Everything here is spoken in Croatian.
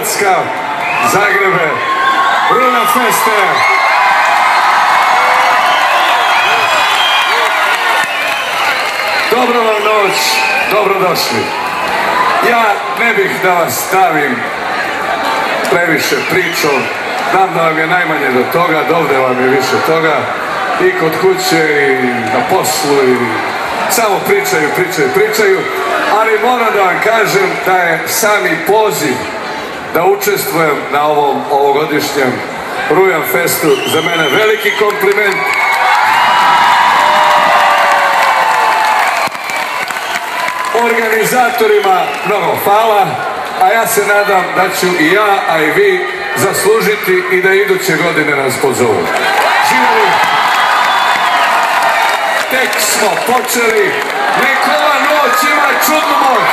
Hrvatska, Zagrebe, Runa Feste. Dobro vam noć, dobrodošli. Ja ne bih da vas stavim previše pričom, znam da vam je najmanje do toga, dovde vam je više toga, i kod kuće, i na poslu, i samo pričaju, pričaju, pričaju, ali moram da vam kažem da je sami poziv da učestvujem na ovom ovogodišnjem Rujan Festu za mene veliki kompliment. Organizatorima mnogo hvala, a ja se nadam da ću i ja, a i vi zaslužiti i da iduće godine nas pozovu. Živjeli! Tek smo počeli, nek ova noć ima čudnu moć!